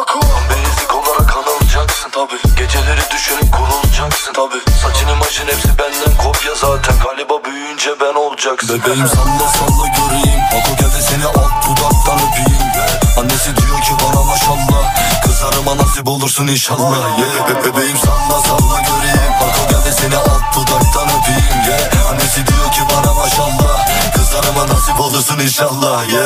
Hako Basic olarak anılacaksın tabi Geceleri düşünüp kurulacaksın tabi Saçını imajın hepsi benden kopya zaten. Galiba büyüyünce ben olacaksın. Bebeğim salla salla göreyim. Hako geldi seni alt dudaktan öpeyim. Annesi diyor ki bana maşallah. Kızlarıma nasip olursun inşallah yeah. Be- Bebeğim salla salla göreyim. Hako geldi seni alt dudaktan öpeyim yeah. Annesi diyor ki bana maşallah. Kızlarıma nasip olursun inşallah yeah.